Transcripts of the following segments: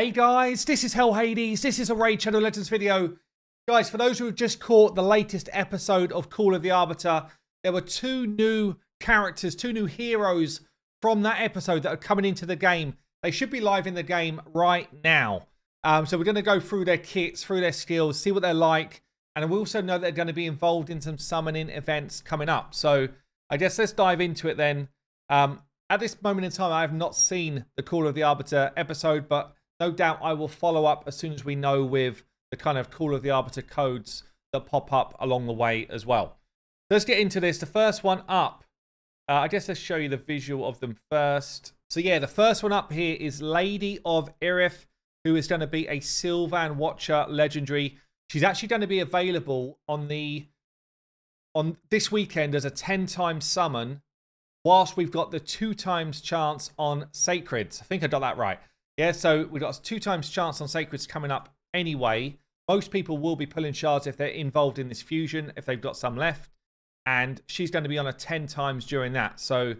Hey guys, this is Hell Hades. This is a Raid Shadow Legends video. Guys, for those who have just caught the latest episode of Call of the Arbiter, there were two new characters, two new heroes from that episode that are coming into the game. They should be live in the game right now. Um, so we're going to go through their kits, through their skills, see what they're like. And we also know they're going to be involved in some summoning events coming up. So I guess let's dive into it then. Um, at this moment in time, I have not seen the Call of the Arbiter episode, but no doubt I will follow up as soon as we know with the kind of Call of the Arbiter codes that pop up along the way as well. Let's get into this. The first one up, uh, I guess let's show you the visual of them first. So yeah, the first one up here is Lady of Ireth, who is going to be a Sylvan Watcher legendary. She's actually going to be available on the on this weekend as a 10 times summon whilst we've got the two times chance on sacreds. I think I got that right. Yeah, so we've got two times chance on Sacreds coming up anyway. Most people will be pulling shards if they're involved in this fusion, if they've got some left. And she's going to be on a 10 times during that. So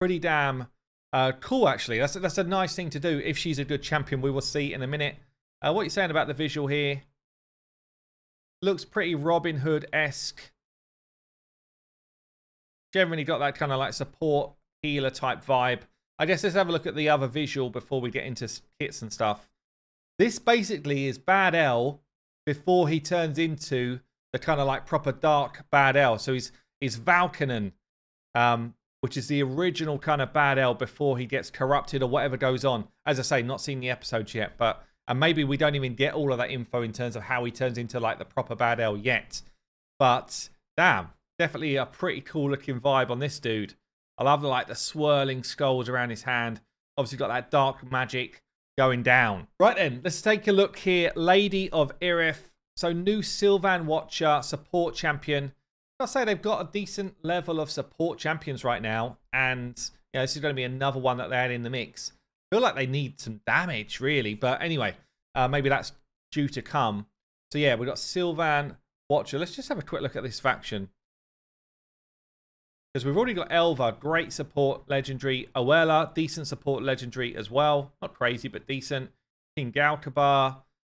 pretty damn uh, cool, actually. That's, that's a nice thing to do if she's a good champion. We will see in a minute. Uh, what are you saying about the visual here? Looks pretty Robin Hood-esque. Generally got that kind of like support healer type vibe. I guess let's have a look at the other visual before we get into kits and stuff. This basically is Bad-el before he turns into the kind of like proper dark Bad-el. So he's he's Valkanen, um, which is the original kind of Bad-el before he gets corrupted or whatever goes on. As I say, not seen the episodes yet, but and maybe we don't even get all of that info in terms of how he turns into like the proper Bad L yet. But damn, definitely a pretty cool looking vibe on this dude. I love the, like the swirling skulls around his hand. Obviously got that dark magic going down. Right then, let's take a look here. Lady of Ireth. So new Sylvan Watcher support champion. I'll say they've got a decent level of support champions right now. And you know, this is going to be another one that they add in the mix. I feel like they need some damage, really. But anyway, uh, maybe that's due to come. So yeah, we've got Sylvan Watcher. Let's just have a quick look at this faction. Because we've already got Elva, great support, legendary. Oella, decent support, legendary as well. Not crazy, but decent. King Galkabar.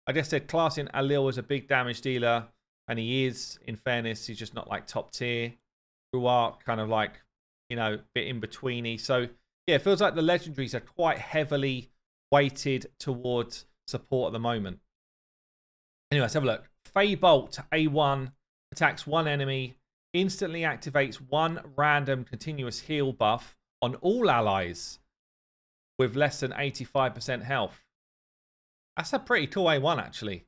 I guess they're classing Alil as a big damage dealer. And he is, in fairness, he's just not like top tier. Ruark, kind of like, you know, bit in betweeny. So, yeah, it feels like the legendaries are quite heavily weighted towards support at the moment. Anyway, let's have a look. Fey Bolt, A1, attacks one enemy, instantly activates one random continuous heal buff on all allies with less than 85% health. That's a pretty cool A1, actually.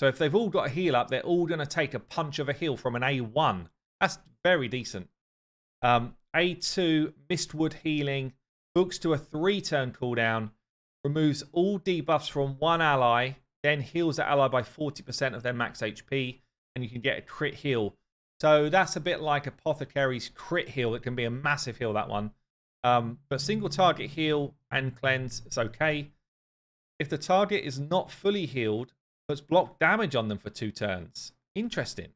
So if they've all got a heal up, they're all going to take a punch of a heal from an A1. That's very decent. Um, A2, Mistwood Healing, books to a three-turn cooldown, removes all debuffs from one ally, then heals that ally by 40% of their max HP, and you can get a crit heal so that's a bit like Apothecary's crit heal. It can be a massive heal, that one. Um, but single target heal and cleanse is okay. If the target is not fully healed, puts block damage on them for two turns. Interesting.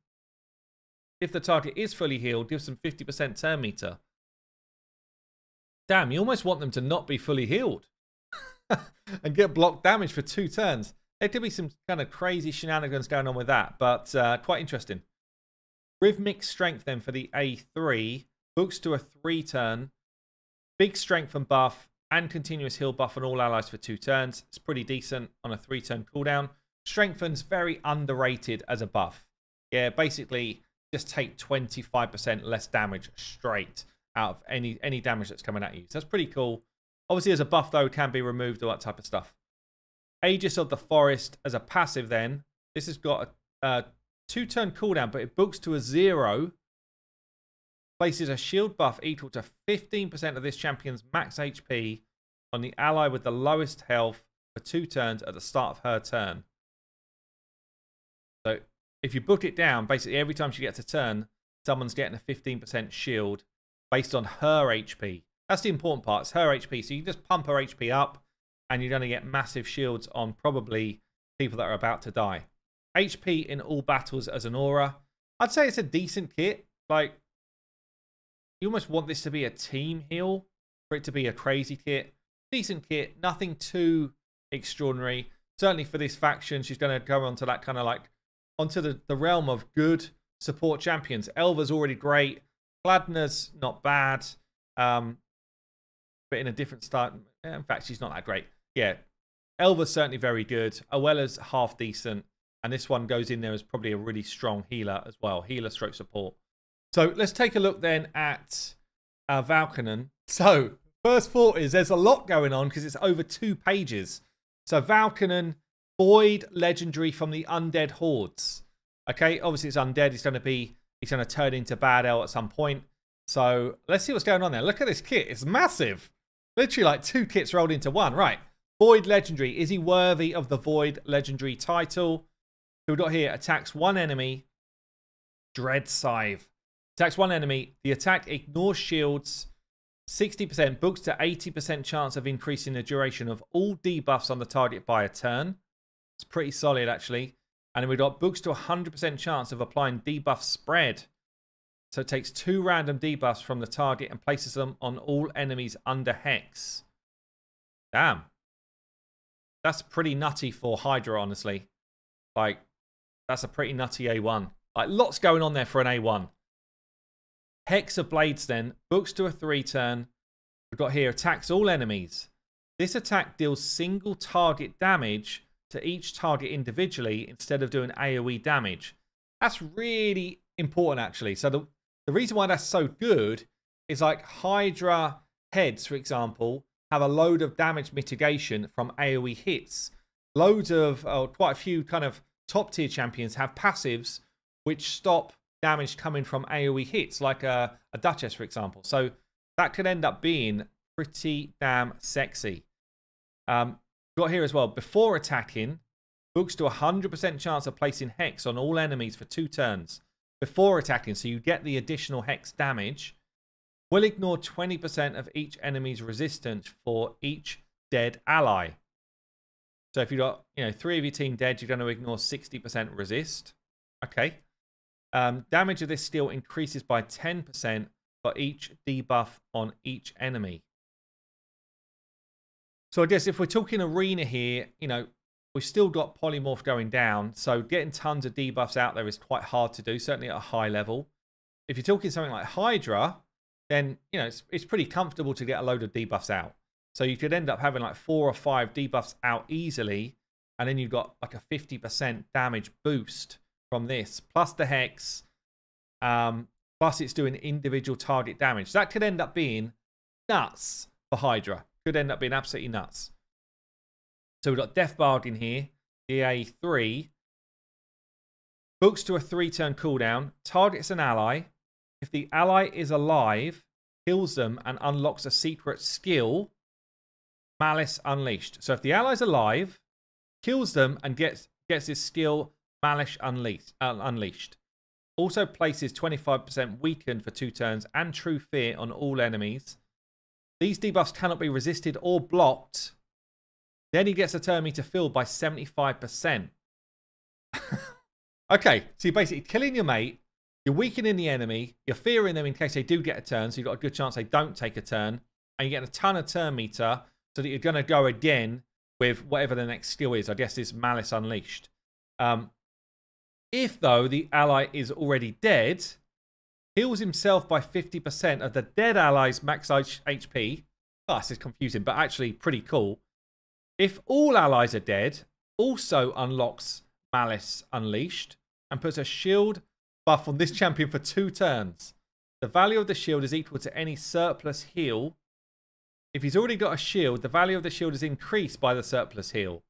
If the target is fully healed, gives them 50% turn meter. Damn, you almost want them to not be fully healed and get block damage for two turns. There could be some kind of crazy shenanigans going on with that, but uh, quite interesting. Rhythmic strength then for the A3. Books to a three turn. Big strength and buff and continuous heal buff on all allies for two turns. It's pretty decent on a three turn cooldown. Strengthen's very underrated as a buff. Yeah, basically just take 25% less damage straight out of any any damage that's coming at you. So that's pretty cool. Obviously, as a buff, though, can be removed, all that type of stuff. Aegis of the Forest as a passive, then. This has got a, a two turn cooldown, but it books to a zero. Places a shield buff equal to 15% of this champion's max HP on the ally with the lowest health for two turns at the start of her turn. So if you book it down, basically every time she gets a turn, someone's getting a 15% shield based on her HP. That's the important part. It's her HP. So you just pump her HP up and you're going to get massive shields on probably people that are about to die. HP in all battles as an aura. I'd say it's a decent kit. Like, you almost want this to be a team heal for it to be a crazy kit. Decent kit, nothing too extraordinary. Certainly for this faction, she's going to go on to that kind of like onto the, the realm of good support champions. Elva's already great. Kladna's not bad. Um, but in a different style. In fact, she's not that great. Yeah, Elva's certainly very good. Oella's half decent. And this one goes in there as probably a really strong healer as well. Healer stroke support. So let's take a look then at uh, Valkanen. So first thought is there's a lot going on because it's over two pages. So Valkanen, Void Legendary from the Undead Hordes. Okay, obviously it's undead. He's going to be, he's going to turn into Bad-el at some point. So let's see what's going on there. Look at this kit. It's massive. Literally like two kits rolled into one. Right. Void Legendary. Is he worthy of the Void Legendary title? We've got here attacks one enemy. Dread Scythe. Attacks one enemy. The attack ignores shields. 60% books to 80% chance of increasing the duration of all debuffs on the target by a turn. It's pretty solid, actually. And then we've got books to 100% chance of applying debuff spread. So it takes two random debuffs from the target and places them on all enemies under Hex. Damn. That's pretty nutty for Hydra, honestly. Like, that's a pretty nutty A1. Like, lots going on there for an A1. Hex of Blades then. Books to a three turn. We've got here attacks all enemies. This attack deals single target damage to each target individually instead of doing AoE damage. That's really important actually. So the, the reason why that's so good is like Hydra heads, for example, have a load of damage mitigation from AoE hits. Loads of, oh, quite a few kind of top tier champions have passives which stop damage coming from AoE hits, like a, a Duchess, for example. So that could end up being pretty damn sexy. Um, got here as well, before attacking, books to 100% chance of placing Hex on all enemies for two turns before attacking, so you get the additional Hex damage. Will ignore 20% of each enemy's resistance for each dead ally. So if you've got, you know, three of your team dead, you're going to ignore 60% resist. Okay. Um, damage of this steel increases by 10% for each debuff on each enemy. So I guess if we're talking arena here, you know, we've still got polymorph going down. So getting tons of debuffs out there is quite hard to do, certainly at a high level. If you're talking something like Hydra, then, you know, it's, it's pretty comfortable to get a load of debuffs out. So you could end up having like four or five debuffs out easily. And then you've got like a 50% damage boost from this, plus the hex, um, plus it's doing individual target damage. That could end up being nuts for Hydra. Could end up being absolutely nuts. So we've got Death Bargain here, DA3. Books to a three turn cooldown, targets an ally. If the ally is alive, kills them and unlocks a secret skill, Malice Unleashed. So if the ally's alive, kills them and gets gets this skill Malice Unleashed. Uh, unleashed. Also places 25% weakened for two turns and True Fear on all enemies. These debuffs cannot be resisted or blocked. Then he gets a turn meter filled by 75%. okay, so you're basically killing your mate, you're weakening the enemy, you're fearing them in case they do get a turn, so you've got a good chance they don't take a turn, and you're getting a ton of turn meter so that you're going to go again with whatever the next skill is. I guess this Malice Unleashed. Um, if, though, the ally is already dead, heals himself by 50% of the dead ally's max HP. Oh, this is confusing, but actually pretty cool. If all allies are dead, also unlocks Malice Unleashed and puts a shield buff on this champion for two turns. The value of the shield is equal to any surplus heal. If he's already got a shield, the value of the shield is increased by the surplus heal.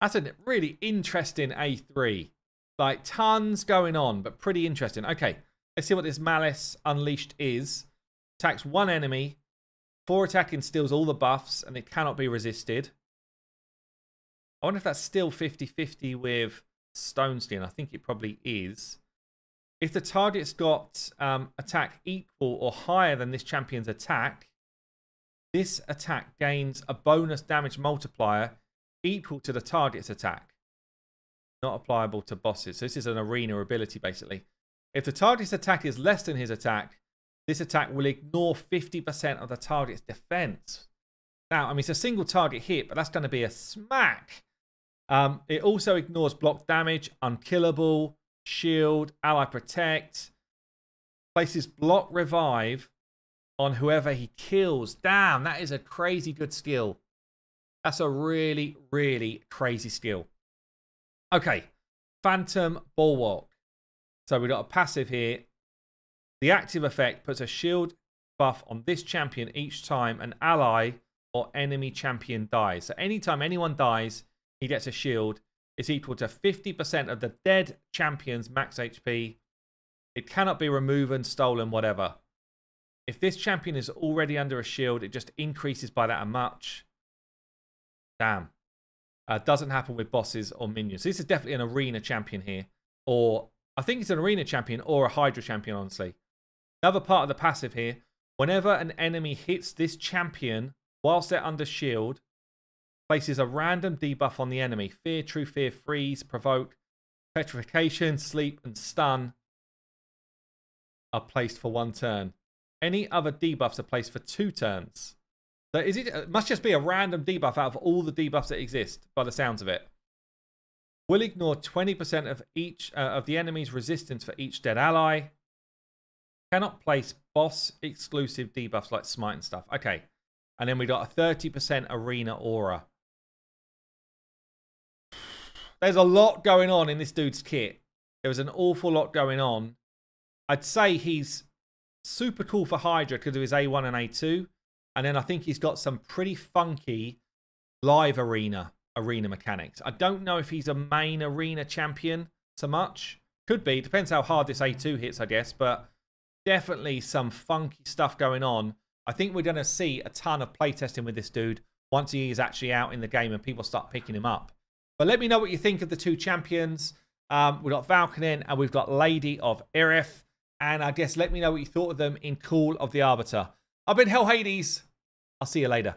That's a really interesting A3. Like tons going on, but pretty interesting. Okay, let's see what this Malice Unleashed is. Attacks one enemy. Four attacking steals all the buffs, and it cannot be resisted. I wonder if that's still 50-50 with Stone Skin. I think it probably is. If the target's got um, attack equal or higher than this champion's attack, this attack gains a bonus damage multiplier equal to the target's attack not applicable to bosses. So this is an arena ability, basically. If the target's attack is less than his attack, this attack will ignore 50% of the target's defense. Now, I mean, it's a single target hit, but that's going to be a smack. Um, it also ignores block damage, unkillable, shield, ally protect, places block revive on whoever he kills. Damn, that is a crazy good skill. That's a really, really crazy skill. Okay, Phantom Bulwark. So we've got a passive here. The active effect puts a shield buff on this champion each time an ally or enemy champion dies. So anytime anyone dies, he gets a shield. It's equal to 50% of the dead champion's max HP. It cannot be removed, and stolen, whatever. If this champion is already under a shield, it just increases by that much. Damn. Uh, doesn't happen with bosses or minions. This is definitely an arena champion here. Or, I think it's an arena champion or a Hydra champion, honestly. Another part of the passive here. Whenever an enemy hits this champion whilst they're under shield, places a random debuff on the enemy. Fear, True Fear, Freeze, Provoke, Petrification, Sleep, and Stun are placed for one turn. Any other debuffs are placed for two turns. So is it, it must just be a random debuff out of all the debuffs that exist, by the sounds of it. Will ignore 20% of each uh, of the enemy's resistance for each dead ally. Cannot place boss exclusive debuffs like smite and stuff. Okay. And then we got a 30% arena aura. There's a lot going on in this dude's kit. There was an awful lot going on. I'd say he's super cool for Hydra because of his A1 and A2. And then I think he's got some pretty funky live arena arena mechanics. I don't know if he's a main arena champion so much. Could be. Depends how hard this A2 hits, I guess. But definitely some funky stuff going on. I think we're going to see a ton of playtesting with this dude once he is actually out in the game and people start picking him up. But let me know what you think of the two champions. Um, we've got Valkyrie and we've got Lady of Ireth. And I guess let me know what you thought of them in Call of the Arbiter. I've been Hell Hades. I'll see you later.